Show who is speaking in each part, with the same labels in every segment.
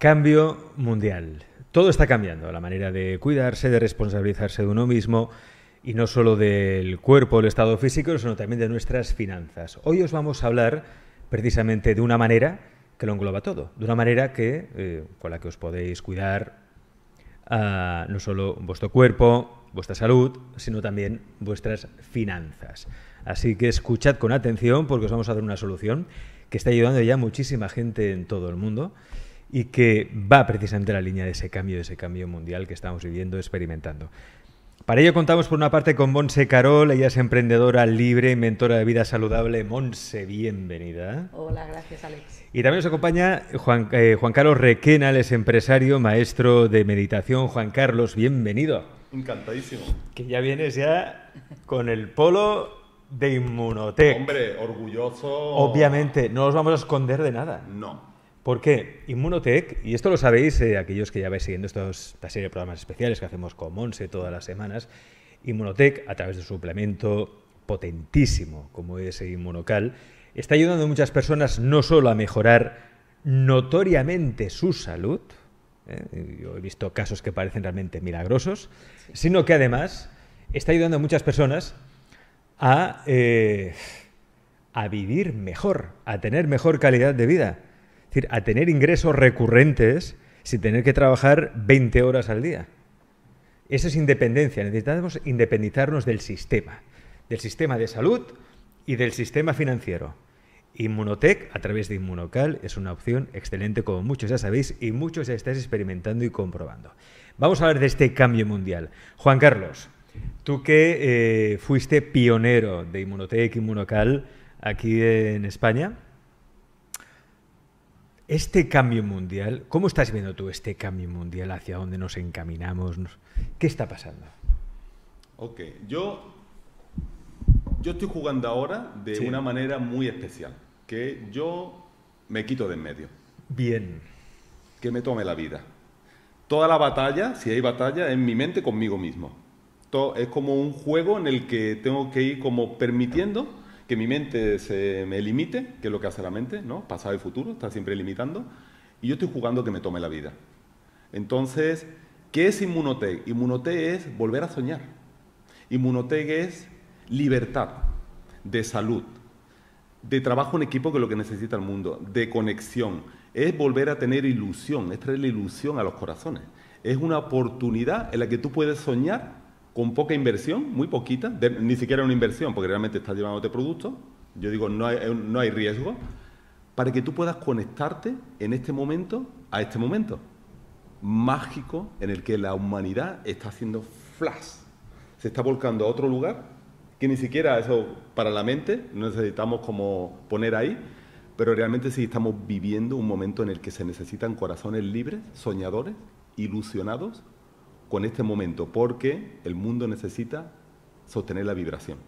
Speaker 1: Cambio mundial. Todo está cambiando, la manera de cuidarse, de responsabilizarse de uno mismo y no solo del cuerpo, el estado físico, sino también de nuestras finanzas. Hoy os vamos a hablar precisamente de una manera que lo engloba todo, de una manera que, eh, con la que os podéis cuidar ah, no solo vuestro cuerpo, vuestra salud, sino también vuestras finanzas. Así que escuchad con atención porque os vamos a dar una solución que está ayudando ya muchísima gente en todo el mundo y que va precisamente la línea de ese cambio, de ese cambio mundial que estamos viviendo, experimentando. Para ello contamos por una parte con Monse Carol, ella es emprendedora libre y mentora de vida saludable. Monse, bienvenida.
Speaker 2: Hola, gracias Alex.
Speaker 1: Y también nos acompaña Juan, eh, Juan Carlos Requena, él es empresario, maestro de meditación. Juan Carlos, bienvenido.
Speaker 3: Encantadísimo.
Speaker 1: Que ya vienes ya con el polo de Inmunotech.
Speaker 3: Hombre, orgulloso.
Speaker 1: Obviamente, no os vamos a esconder de nada.
Speaker 3: No.
Speaker 1: Porque Inmunotech, y esto lo sabéis eh, aquellos que ya vais siguiendo estos, esta serie de programas especiales que hacemos con Monse todas las semanas, Inmunotech, a través de su suplemento potentísimo como es Inmunocal, está ayudando a muchas personas no solo a mejorar notoriamente su salud, eh, yo he visto casos que parecen realmente milagrosos, sino que además está ayudando a muchas personas a, eh, a vivir mejor, a tener mejor calidad de vida. Es decir, a tener ingresos recurrentes sin tener que trabajar 20 horas al día. Eso es independencia. Necesitamos independizarnos del sistema, del sistema de salud y del sistema financiero. Inmunotech, a través de Inmunocal, es una opción excelente, como muchos ya sabéis, y muchos ya estáis experimentando y comprobando. Vamos a hablar de este cambio mundial. Juan Carlos, tú que eh, fuiste pionero de Inmunotech, Inmunocal, aquí en España, este cambio mundial, ¿cómo estás viendo tú este cambio mundial? ¿Hacia dónde nos encaminamos? ¿Qué está pasando?
Speaker 3: Ok, yo, yo estoy jugando ahora de
Speaker 1: Sí.
Speaker 3: una manera muy especial, que yo me quito de en medio,
Speaker 1: Bien.
Speaker 3: que me tome la vida. Toda la batalla, si hay batalla, en mi mente conmigo mismo. Es como un juego en el que tengo que ir como permitiendo que mi mente se me limite, que es lo que hace la mente, ¿no? Pasado y futuro, está siempre limitando, y yo estoy jugando que me tome la vida. Entonces, ¿qué es Inmunotech? Inmunotech es volver a soñar. Inmunotech es libertad, de salud, de trabajo en equipo que es lo que necesita el mundo, de conexión, es volver a tener ilusión, es traerle ilusión a los corazones. Es una oportunidad en la que tú puedes soñar con poca inversión, muy poquita, ni siquiera una inversión, porque realmente estás llevándote productos. Yo digo, no hay, no hay riesgo, para que tú puedas conectarte en este momento a este momento mágico en el que la humanidad está haciendo flash. Se está volcando a otro lugar que ni siquiera eso para la mente necesitamos como poner ahí, pero realmente sí estamos viviendo un momento en el que se necesitan corazones libres, soñadores, ilusionados con este momento, porque el mundo necesita sostener la vibración.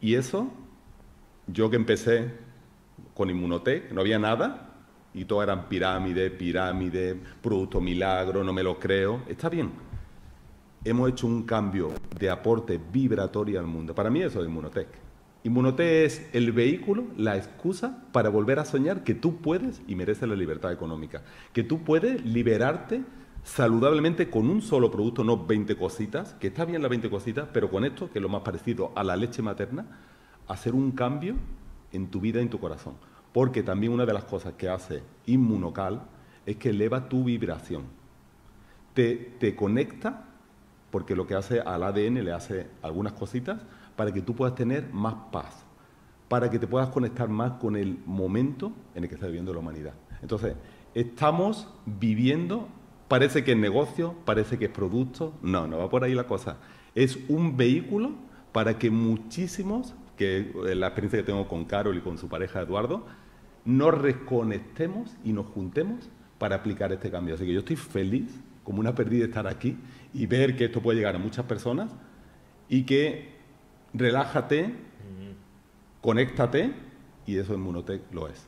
Speaker 3: Y eso, yo que empecé con Inmunotech, no había nada, y todo eran pirámide, pirámide, producto milagro, no me lo creo, está bien. Hemos hecho un cambio de aporte vibratorio al mundo. Para mí eso es Inmunotech. Inmunotech es el vehículo, la excusa para volver a soñar que tú puedes y mereces la libertad económica. Que tú puedes liberarte saludablemente con un solo producto, no 20 cositas, que está bien las 20 cositas, pero con esto, que es lo más parecido a la leche materna, hacer un cambio en tu vida y en tu corazón. Porque también una de las cosas que hace Inmunocal es que eleva tu vibración. Te, te conecta, porque lo que hace al ADN le hace algunas cositas, para que tú puedas tener más paz, para que te puedas conectar más con el momento en el que está viviendo la humanidad. Entonces, estamos viviendo, parece que es negocio, parece que es producto, no, no va por ahí la cosa. Es un vehículo para que muchísimos, que la experiencia que tengo con Carol y con su pareja Eduardo, nos reconectemos y nos juntemos para aplicar este cambio. Así que yo estoy feliz, como una perdida, de estar aquí y ver que esto puede llegar a muchas personas y que relájate, conéctate y eso en Munotech lo es.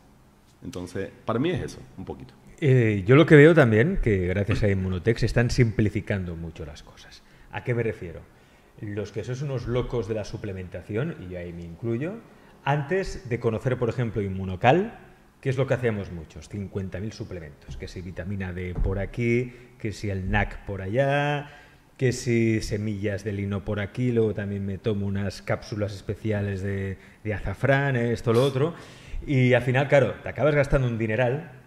Speaker 3: Entonces, para mí es eso, un poquito.
Speaker 1: Eh, yo lo que veo también, que gracias a Inmunotech se están simplificando mucho las cosas. ¿A qué me refiero? Los que sois unos locos de la suplementación, y yo ahí me incluyo, antes de conocer, por ejemplo, Inmunocal, ¿Qué es lo que hacíamos muchos? 50.000 suplementos. Que si vitamina D por aquí, que si el NAC por allá, que si semillas de lino por aquí, luego también me tomo unas cápsulas especiales de, de azafrán, esto, lo otro. Y al final, claro, te acabas gastando un dineral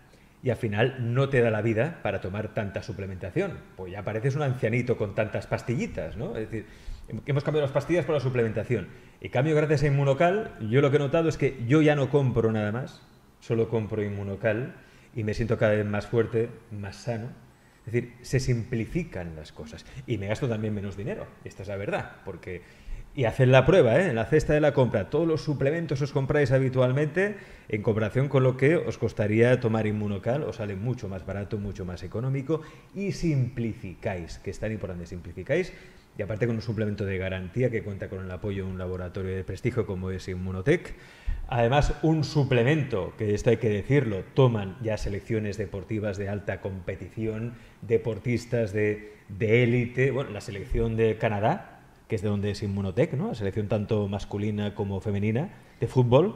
Speaker 1: y al final no te da la vida para tomar tanta suplementación. Pues ya pareces un ancianito con tantas pastillitas, ¿no? Es decir, hemos cambiado las pastillas por la suplementación. Y cambio, gracias a Inmunocal, yo lo que he notado es que yo ya no compro nada más, solo compro Inmunocal y me siento cada vez más fuerte, más sano. Es decir, se simplifican las cosas y me gasto también menos dinero, esta es la verdad, porque y haced la prueba, ¿eh? en la cesta de la compra, todos los suplementos os compráis habitualmente, en comparación con lo que os costaría tomar Inmunocal, os sale mucho más barato, mucho más económico y simplificáis, que es tan importante, simplificáis y aparte con un suplemento de garantía que cuenta con el apoyo de un laboratorio de prestigio como es Inmunotech. Además, un suplemento, que esto hay que decirlo, toman ya selecciones deportivas de alta competición, deportistas de élite, bueno, la selección de Canadá, que es de donde es Inmunotech, ¿no? la selección tanto masculina como femenina de fútbol,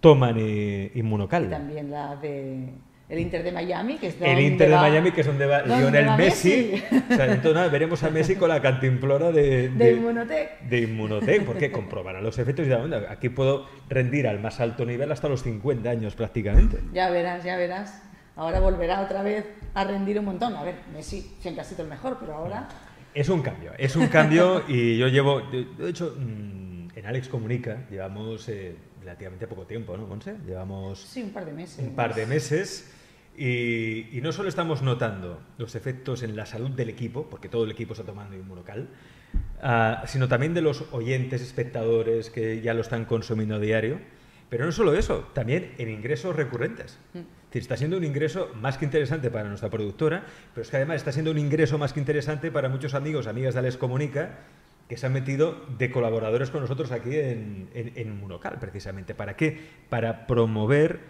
Speaker 1: toman eh, Inmunocal.
Speaker 2: Y también la de el Inter de Miami, que es
Speaker 1: El Inter de Miami, que es donde va Lionel Messi. O sea, entonces veremos a Messi con la cantimplora de,
Speaker 2: de, Inmunotech.
Speaker 1: De Inmunotech, porque comprobará los efectos y dirán, aquí puedo rendir al más alto nivel hasta los 50 años prácticamente.
Speaker 2: Ya verás, ya verás. Ahora volverá otra vez a rendir un montón. A ver, Messi siempre ha sido el mejor, pero ahora...
Speaker 1: Es un cambio, es un cambio y yo llevo, de hecho, mm, en Alex Comunica llevamos eh, relativamente poco tiempo, ¿no, Monse? Llevamos...
Speaker 2: Sí, un par de meses.
Speaker 1: Un par de meses y, no solo estamos notando los efectos en la salud del equipo, porque todo el equipo está tomando inmunocal, uh, sino también de los oyentes, espectadores que ya lo están consumiendo a diario. Pero no solo eso, también en ingresos recurrentes. Está siendo un ingreso más que interesante para nuestra productora, pero es que además está siendo un ingreso más que interesante para muchos amigos, amigas de Alex Comunica, que se han metido de colaboradores con nosotros aquí en, en, Munocal, precisamente. ¿Para qué? Para promover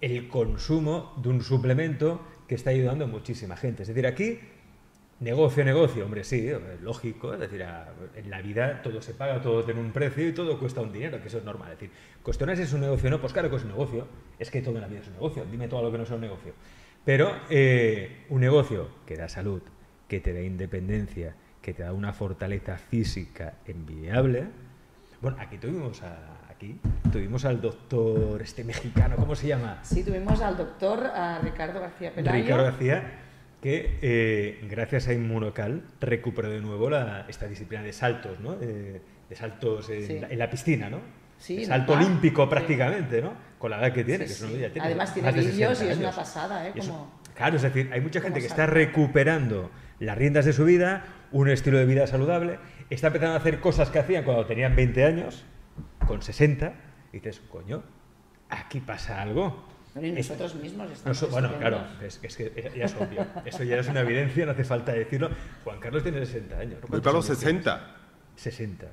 Speaker 1: el consumo de un suplemento que está ayudando a muchísima gente. Es decir, aquí Negocio, negocio, hombre, sí, lógico, es decir, en la vida todo se paga, todo tiene un precio y todo cuesta un dinero, que eso es normal. Es decir, cuestiones es un negocio, no, pues claro que es un negocio, es que todo en la vida es un negocio, dime todo lo que no sea un negocio. Pero eh, un negocio que da salud, que te da independencia, que te da una fortaleza física envidiable. Bueno, aquí tuvimos a, aquí tuvimos al doctor este mexicano, ¿cómo se llama?
Speaker 2: Sí, tuvimos al doctor Ricardo García Pelayo.
Speaker 1: Ricardo García que eh, gracias a Inmunocal recuperó de nuevo la, esta disciplina de saltos, ¿no? de, saltos en, la, piscina, ¿no?
Speaker 2: Sí,
Speaker 1: salto olímpico prácticamente, ¿no? Con la edad que tiene.
Speaker 2: que Además tiene vídeos y es una pasada, ¿eh?
Speaker 1: claro, es decir, hay mucha gente que está recuperando las riendas de su vida, un estilo de vida saludable, está empezando a hacer cosas que hacían cuando tenían 20 años, con 60, y dices, coño, aquí pasa algo
Speaker 2: y nosotros mismos estamos.
Speaker 1: bueno, claro, es, que ya es obvio. Eso ya es una evidencia, no hace falta decirlo. Juan Carlos tiene 60 años.
Speaker 3: ¿no? Carlos, 60.
Speaker 1: 60.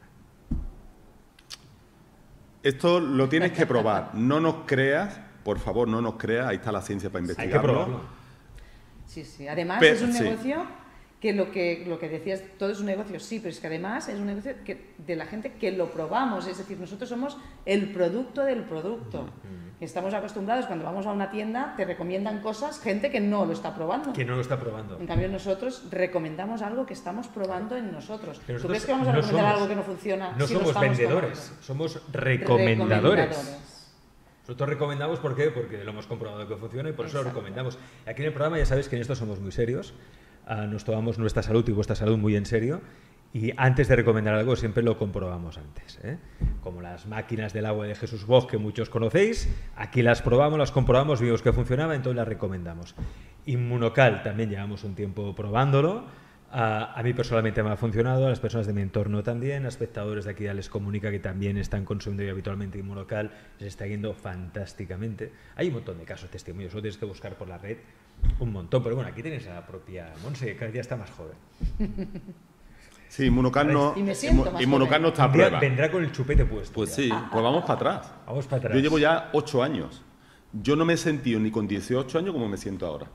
Speaker 3: Esto lo tienes que probar. No nos creas, por favor, no nos creas. Ahí está la ciencia para investigarlo.
Speaker 1: Hay que probarlo.
Speaker 2: Sí, sí. Además, es un negocio que lo, que lo que decías, todo es un negocio, sí, pero es que además es un negocio que, de la gente que lo probamos. Es decir, nosotros somos el producto del producto. Estamos acostumbrados, cuando vamos a una tienda, te recomiendan cosas, gente que no lo está probando.
Speaker 1: Que no lo está probando.
Speaker 2: En cambio, nosotros recomendamos algo que estamos probando en nosotros. ¿Tú crees que vamos a recomendar algo que no funciona?
Speaker 1: No somos vendedores, somos recomendadores. Nosotros recomendamos, ¿por qué? Porque lo hemos comprobado que funciona y por eso lo recomendamos. Aquí en el programa ya sabéis que en esto somos muy serios, ah, nos tomamos nuestra salud y vuestra salud muy en serio y antes de recomendar algo siempre lo comprobamos antes. ¿eh? Como las máquinas del agua de Jesús Bosch que muchos conocéis, aquí las probamos, las comprobamos, vimos que funcionaba, entonces las recomendamos. Inmunocal también llevamos un tiempo probándolo. A, mí personalmente me ha funcionado, a las personas de mi entorno también, a espectadores de aquí ya les comunica que también están consumiendo habitualmente Inmunocal, les está yendo fantásticamente. Hay un montón de casos, testimonios, solo tienes que buscar por la red un montón, pero bueno, aquí tienes a la propia Monse, que cada día está más joven.
Speaker 3: Sí, Inmunocal no, y está a prueba.
Speaker 1: Vendrá con el chupete puesto.
Speaker 3: Pues sí, pues vamos para atrás.
Speaker 1: Vamos para atrás.
Speaker 3: Yo llevo ya 8 años. Yo no me he sentido ni con 18 años como me siento ahora.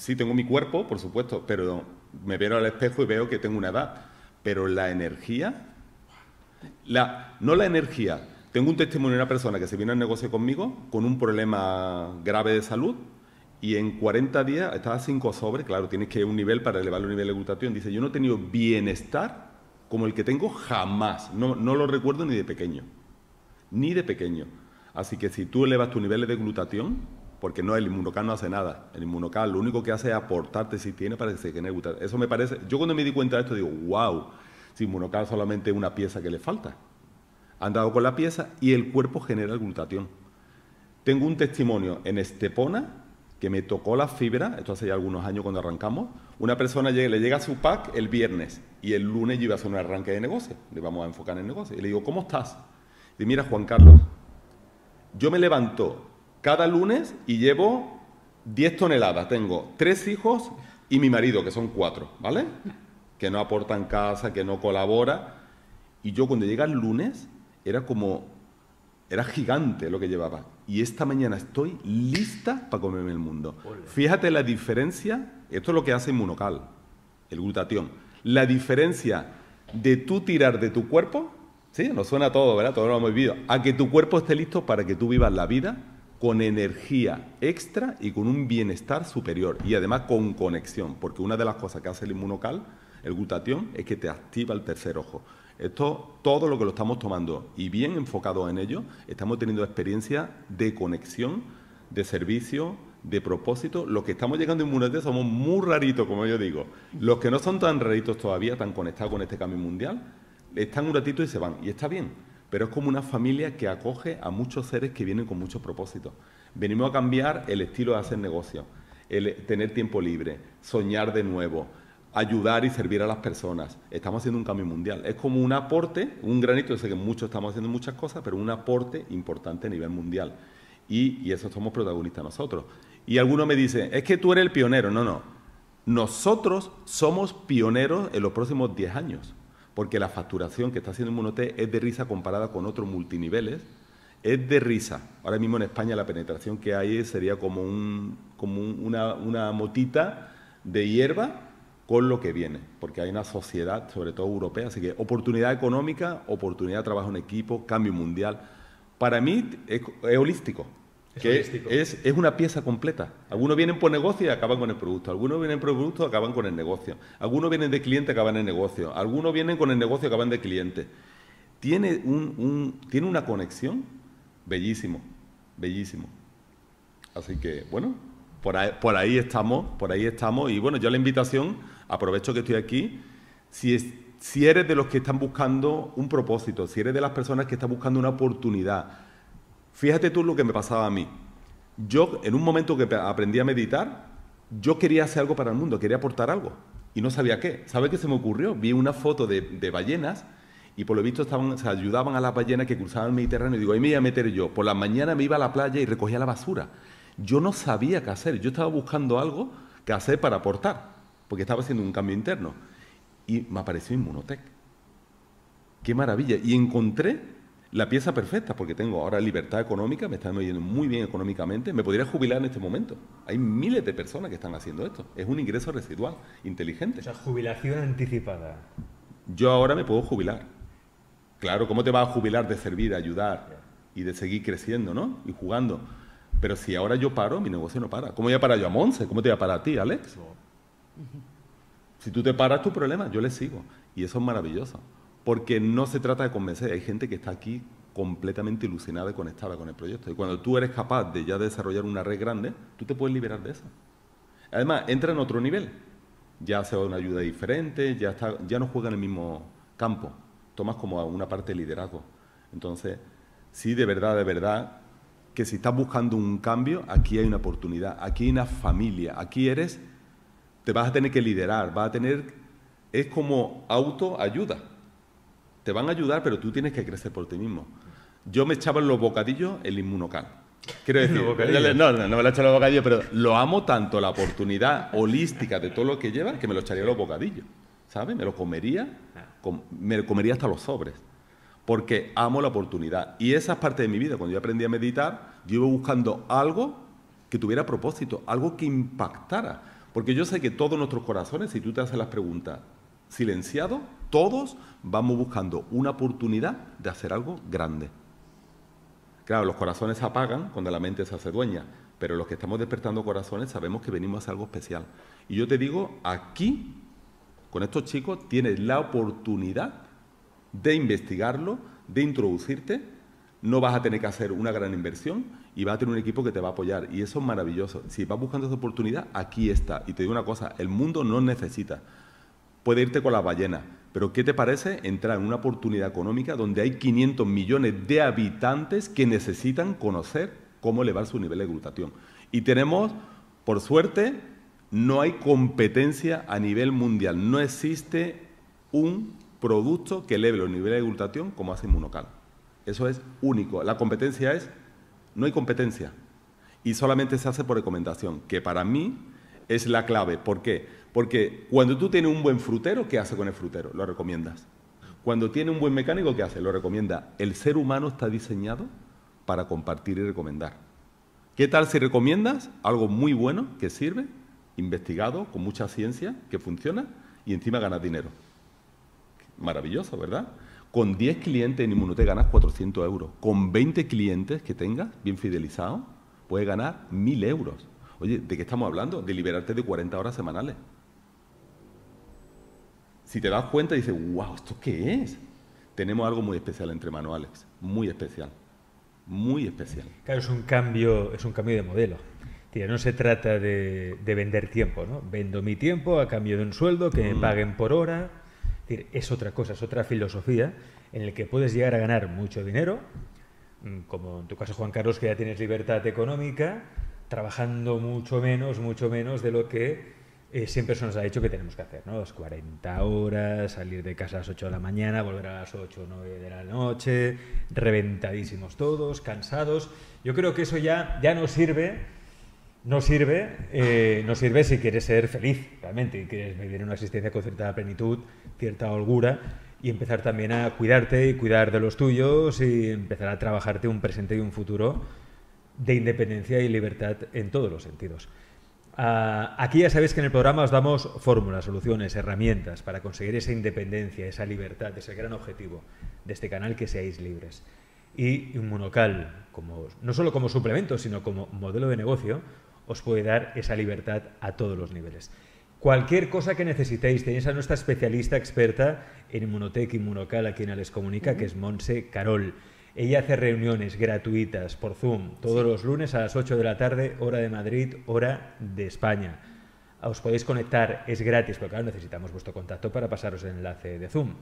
Speaker 3: Sí, tengo mi cuerpo, por supuesto, pero me veo al espejo y veo que tengo una edad. Pero la energía, la, no la energía, Tengo un testimonio de una persona que se viene al negocio conmigo con un problema grave de salud y en 40 días estaba 5 sobre, claro, tienes que ir a un nivel para elevar el nivel de glutatión. Dice, yo no he tenido bienestar como el que tengo jamás, no, no lo recuerdo ni de pequeño, ni de pequeño. Así que si tú elevas tu nivel de glutatión, porque no, el inmunocal no hace nada, el inmunocal lo único que hace es aportarte si tiene para que se genere glutatión. Eso me parece, yo cuando me di cuenta de esto digo, wow, si inmunocal solamente una pieza que le falta. Han dado con la pieza y el cuerpo genera el glutatión. Tengo un testimonio en Estepona que me tocó la fibra, esto hace ya algunos años cuando arrancamos, una persona le llega su pack el viernes y el lunes yo iba a hacer un arranque de negocio, le vamos a enfocar en el negocio. Y le digo, ¿cómo estás? Y mira, Juan Carlos, yo me levanto cada lunes y llevo 10 toneladas. Tengo tres hijos y mi marido, que son cuatro, ¿vale? Que no aportan casa, que no colabora. Y yo cuando llega el lunes era como, era gigante lo que llevaba y esta mañana estoy lista para comerme el mundo. Fíjate la diferencia, esto es lo que hace Inmunocal, el glutatión. La diferencia de tú tirar de tu cuerpo, ¿sí? Nos suena todo, ¿verdad? Todo lo hemos vivido. A que tu cuerpo esté listo para que tú vivas la vida con energía extra y con un bienestar superior. Y además con conexión, porque una de las cosas que hace el inmunocal, el glutatión, es que te activa el tercer ojo. Esto, todo lo que lo estamos tomando y bien enfocado en ello, estamos teniendo experiencia de conexión, de servicio, de propósito. Los que estamos llegando Munete somos muy raritos, como yo digo. Los que no son tan raritos todavía, tan conectados con este cambio mundial, están un ratito y se van. Y está bien, pero es como una familia que acoge a muchos seres que vienen con muchos propósitos. Venimos a cambiar el estilo de hacer negocios, el tener tiempo libre, soñar de nuevo, ayudar y servir a las personas. Estamos haciendo un cambio mundial. Es como un aporte, un granito, yo sé que muchos estamos haciendo muchas cosas, pero un aporte importante a nivel mundial. Y, eso somos protagonistas nosotros. Y alguno me dice, es que tú eres el pionero. No, no. Nosotros somos pioneros en los próximos 10 años, porque la facturación que está haciendo Inmunote es de risa comparada con otros multiniveles. Es de risa. Ahora mismo en España la penetración que hay sería como, un, una motita de hierba con lo que viene, porque hay una sociedad, sobre todo europea, así que oportunidad económica, oportunidad de trabajo en equipo, cambio mundial. Para mí es, holístico, es, que Es, es, una pieza completa. Algunos vienen por negocio y acaban con el producto, algunos vienen por producto y acaban con el negocio, algunos vienen de cliente y acaban en el negocio, algunos vienen con el negocio y acaban de cliente. Tiene, un, tiene una conexión bellísimo, bellísimo. Así que, bueno, por ahí, por ahí estamos, por ahí estamos. Y bueno, yo la invitación aprovecho que estoy aquí, si, si eres de los que están buscando un propósito, si eres de las personas que están buscando una oportunidad, fíjate tú lo que me pasaba a mí. Yo, en un momento que aprendí a meditar, yo quería hacer algo para el mundo, quería aportar algo y no sabía qué. ¿Sabe qué se me ocurrió? Vi una foto de, ballenas y por lo visto estaban, se ayudaban a las ballenas que cruzaban el Mediterráneo y digo, ahí me iba a meter yo. Por la mañana me iba a la playa y recogía la basura. Yo no sabía qué hacer, yo estaba buscando algo que hacer para aportar porque estaba haciendo un cambio interno. Y me apareció Inmunotech. ¡Qué maravilla! Y encontré la pieza perfecta, porque tengo ahora libertad económica, me están yendo muy bien económicamente, me podría jubilar en este momento. Hay miles de personas que están haciendo esto. Es un ingreso residual, inteligente.
Speaker 1: O sea, jubilación anticipada.
Speaker 3: Yo ahora me puedo jubilar. Claro, ¿cómo te vas a jubilar de servir, de ayudar y de seguir creciendo, ¿no? Y jugando. Pero si ahora yo paro, mi negocio no para. ¿Cómo voy a parar yo a Monse? ¿Cómo te voy a parar a ti, Alex? Si tú te paras tu problema, yo le sigo. Y eso es maravilloso. Porque no se trata de convencer. Hay gente que está aquí completamente ilusionada y conectada con el proyecto. Y cuando tú eres capaz de ya desarrollar una red grande, tú te puedes liberar de eso. Además, entra en otro nivel. Ya se va una ayuda diferente, ya, está, ya no juega en el mismo campo. Tomas como una parte de liderazgo. Entonces, sí, de verdad, de verdad, que si estás buscando un cambio, aquí hay una oportunidad, aquí hay una familia, aquí eres te vas a tener que liderar, vas a tener, es como autoayuda. Te van a ayudar, pero tú tienes que crecer por ti mismo. Yo me echaba en los bocadillos el inmunocal. Quiero decir, no, no, no me lo he echado los bocadillos, pero lo amo tanto la oportunidad holística de todo lo que lleva que me lo echaría en los bocadillos. ¿Sabes? Me lo comería, me lo comería hasta los sobres. Porque amo la oportunidad. Y esa es parte de mi vida. Cuando yo aprendí a meditar, yo iba buscando algo que tuviera propósito, algo que impactara. Porque yo sé que todos nuestros corazones, si tú te haces las preguntas silenciado, todos vamos buscando una oportunidad de hacer algo grande. Claro, los corazones se apagan cuando la mente se hace dueña, pero los que estamos despertando corazones sabemos que venimos a hacer algo especial. Y yo te digo, aquí, con estos chicos, tienes la oportunidad de investigarlo, de introducirte, no vas a tener que hacer una gran inversión y vas a tener un equipo que te va a apoyar. Y eso es maravilloso. Si vas buscando esa oportunidad, aquí está. Y te digo una cosa, el mundo no necesita. Puede irte con la ballena, pero ¿qué te parece entrar en una oportunidad económica donde hay 500 millones de habitantes que necesitan conocer cómo elevar su nivel de glutatión? Y tenemos, por suerte, no hay competencia a nivel mundial. No existe un producto que eleve los niveles de glutatión como hace Inmunocal. Eso es único. La competencia es, no hay competencia. Y solamente se hace por recomendación, que para mí es la clave. ¿Por qué? Porque cuando tú tienes un buen frutero, ¿qué hace con el frutero? Lo recomiendas. Cuando tiene un buen mecánico, ¿qué hace? Lo recomienda. El ser humano está diseñado para compartir y recomendar. ¿Qué tal si recomiendas algo muy bueno que sirve, investigado, con mucha ciencia, que funciona y encima ganas dinero? Maravilloso, ¿verdad? Con 10 clientes en Inmunotech ganas 400 euros. Con 20 clientes que tengas, bien fidelizados, puedes ganar 1.000 euros. Oye, ¿de qué estamos hablando? De liberarte de 40 horas semanales. Si te das cuenta, dices, wow, ¿esto qué es? Tenemos algo muy especial entre manos, Alex. Muy especial. Muy especial.
Speaker 1: Claro, es un cambio, es un cambio de modelo. no se trata de, vender tiempo, ¿no? Vendo mi tiempo a cambio de un sueldo, que me mm. paguen por hora es otra cosa, es otra filosofía en la que puedes llegar a ganar mucho dinero, mm, como en tu caso Juan Carlos, que ya tienes libertad económica, trabajando mucho menos, mucho menos de lo que eh, siempre se nos ha dicho que tenemos que hacer, ¿no? Las 40 horas, salir de casa a las 8 de la mañana, volver a las 8 o 9 de la noche, reventadísimos todos, cansados. Yo creo que eso ya, ya no sirve no sirve, eh, no sirve si quieres ser feliz, realmente, y quieres vivir una existencia con cierta plenitud, cierta holgura, y empezar también a cuidarte y cuidar de los tuyos y empezar a trabajarte un presente y un futuro de independencia y libertad en todos los sentidos. Ah, aquí ya sabéis que en el programa os damos fórmulas, soluciones, herramientas para conseguir esa independencia, esa libertad, ese gran objetivo de este canal, que seáis libres. Y Inmunocal, como, no solo como suplemento, sino como modelo de negocio, os puede dar esa libertad a todos los niveles. Cualquier cosa que necesitéis, tenéis a nuestra especialista experta en Inmunotec Inmunocal aquí en Alex Comunica, que es Monse Carol. Ella hace reuniones gratuitas por Zoom todos los lunes a las 8 de la tarde, hora de Madrid, hora de España. Os podéis conectar, es gratis, porque claro, necesitamos vuestro contacto para pasaros el enlace de Zoom.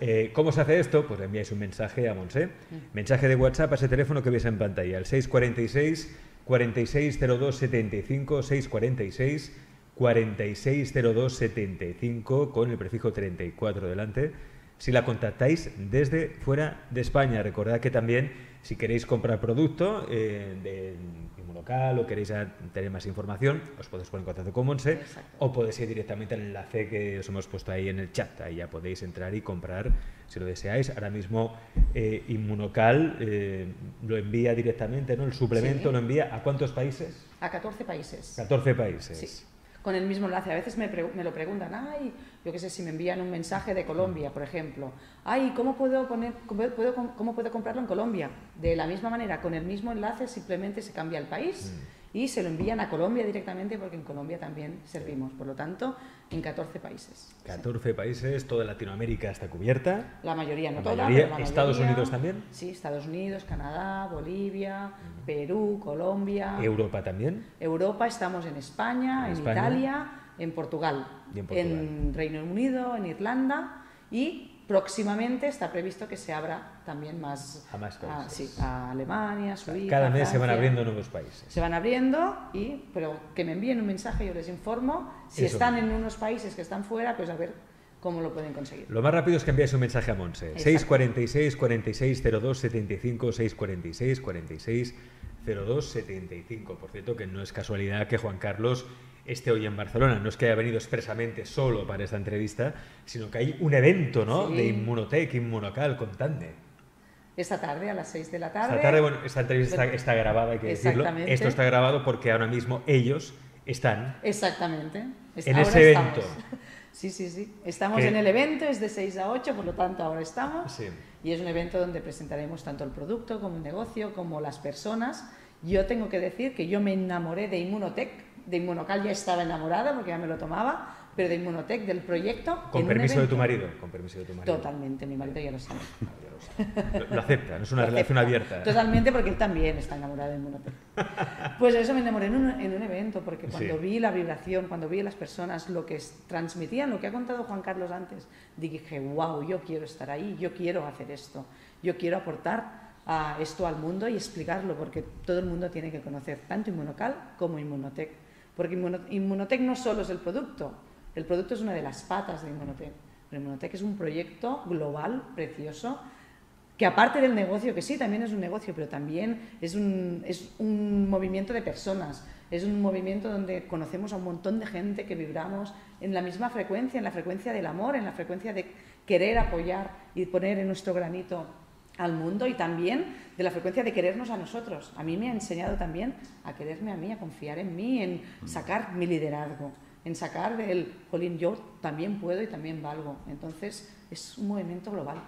Speaker 1: Eh, ¿Cómo se hace esto? Pues enviáis un mensaje a Monse. Mensaje de WhatsApp a ese teléfono que veis en pantalla, el 646 460275 646 460275 con el prefijo 34 delante. Si la contactáis desde fuera de España, recordad que también si queréis comprar producto eh, de local o queréis tener más información, os podéis poner en contacto con Monse o podéis ir directamente al enlace que os hemos puesto ahí en el chat. Ahí ya podéis entrar y comprar si lo deseáis. Ahora mismo eh, Inmunocal eh, lo envía directamente, ¿no? El suplemento lo envía a cuántos países?
Speaker 2: A 14 países.
Speaker 1: 14 países.
Speaker 2: Sí con el mismo enlace. A veces me, me, lo preguntan, ay, yo qué sé, si me envían un mensaje de Colombia, por ejemplo, ay, ¿cómo puedo, poner, puedo, cómo puedo comprarlo en Colombia? De la misma manera, con el mismo enlace simplemente se cambia el país. Mm y se lo envían a Colombia directamente porque en Colombia también servimos. Por lo tanto, en 14 países.
Speaker 1: 14 países, toda Latinoamérica está cubierta.
Speaker 2: La mayoría, no
Speaker 1: la
Speaker 2: toda,
Speaker 1: mayoría. ¿Estados Unidos también?
Speaker 2: Sí, Estados Unidos, Canadá, Bolivia, Perú, Colombia.
Speaker 1: ¿Europa también?
Speaker 2: Europa, estamos en España, en, Italia, en Portugal, en, Portugal. en Reino Unido, en Irlanda y próximamente está previsto que se abra también más
Speaker 1: a, más
Speaker 2: a, sí, a Alemania, Suiza.
Speaker 1: Cada mes se van abriendo nuevos países.
Speaker 2: Se van abriendo, y, pero que me envíen un mensaje, yo les informo. Si están en unos países que están fuera, pues a ver cómo lo pueden conseguir.
Speaker 1: Lo más rápido es que envíes un mensaje a Monse. 646 46 02 75 646 46 02 75. Por cierto, que no es casualidad que Juan Carlos esté hoy en Barcelona. No es que haya venido expresamente solo para esta entrevista, sino que hay un evento ¿no? de Inmunotech, Inmunocal, contadme.
Speaker 2: Esta tarde, a las 6 de la tarde.
Speaker 1: Esta tarde, bueno, esta entrevista está, grabada, hay que decirlo. Esto está grabado porque ahora mismo ellos están.
Speaker 2: Exactamente.
Speaker 1: en ese evento.
Speaker 2: Sí, sí, sí. Estamos en el evento, es de 6 a 8, por lo tanto ahora estamos.
Speaker 1: Sí.
Speaker 2: y es un evento donde presentaremos tanto el producto como el negocio, como las personas. Yo tengo que decir que yo me enamoré de Inmunotech, de Inmunocal ya estaba enamorada porque ya me lo tomaba, pero de Inmunotech, del proyecto.
Speaker 1: Con permiso de tu marido, con permiso de tu marido.
Speaker 2: Totalmente, mi marido ya lo sabe.
Speaker 1: lo, acepta, no es una relación abierta.
Speaker 2: Totalmente, porque él también está enamorado de Inmunotech. Pues eso me enamoré en un, en un evento, porque cuando vi la vibración, cuando vi a las personas, lo que transmitían, lo que ha contado Juan Carlos antes, dije, wow, yo quiero estar ahí, yo quiero hacer esto, yo quiero aportar a esto al mundo y explicarlo, porque todo el mundo tiene que conocer tanto Inmunocal como Inmunotech. Porque Inmunotech no solo es el producto, el producto es una de las patas de Inmunotech. Pero Inmunotech es un proyecto global, precioso, que aparte del negocio, que sí, también es un negocio, pero también es un, es un movimiento de personas, es un movimiento donde conocemos a un montón de gente que vibramos en la misma frecuencia, en la frecuencia del amor, en la frecuencia de querer apoyar y poner en nuestro granito al mundo y también de la frecuencia de querernos a nosotros. A mí me ha enseñado también a quererme a mí, a confiar en mí, en sacar mi liderazgo en sacar del, jolín, yo también puedo y también valgo. Entonces, es un movimiento global.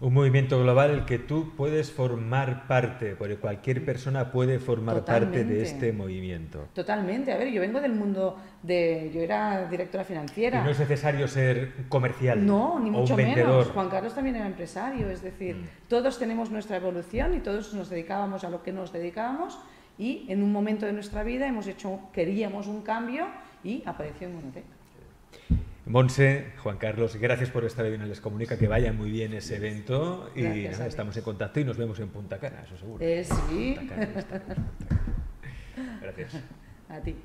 Speaker 1: Un movimiento global el que tú puedes formar parte, porque cualquier persona puede formar parte de este movimiento.
Speaker 2: Totalmente. A ver, yo vengo del mundo de. Yo era directora financiera.
Speaker 1: Y no es necesario ser comercial.
Speaker 2: No, ni mucho menos. Juan Carlos también era empresario. Es decir, mm. todos tenemos nuestra evolución y todos nos dedicábamos a lo que nos dedicábamos y en un momento de nuestra vida hemos hecho, queríamos un cambio y apareció en Monotec.
Speaker 1: Monse, Juan Carlos, gracias por estar hoy en Les Comunica, que vaya muy bien ese evento y estamos en contacto y nos vemos en Punta Cana, eso seguro.
Speaker 2: Eh, sí.
Speaker 1: Gracias.
Speaker 2: A ti.